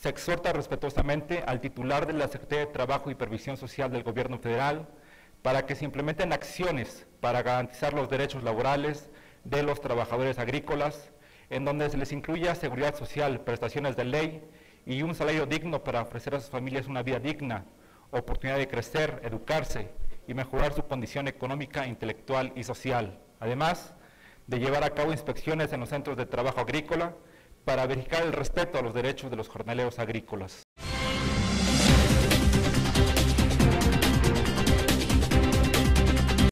se exhorta respetuosamente al titular de la Secretaría de Trabajo y Previsión Social del Gobierno Federal para que se implementen acciones para garantizar los derechos laborales de los trabajadores agrícolas, en donde se les incluya seguridad social, prestaciones de ley y un salario digno para ofrecer a sus familias una vida digna, oportunidad de crecer, educarse y mejorar su condición económica, intelectual y social. Además de llevar a cabo inspecciones en los centros de trabajo agrícola para verificar el respeto a los derechos de los jornaleros agrícolas.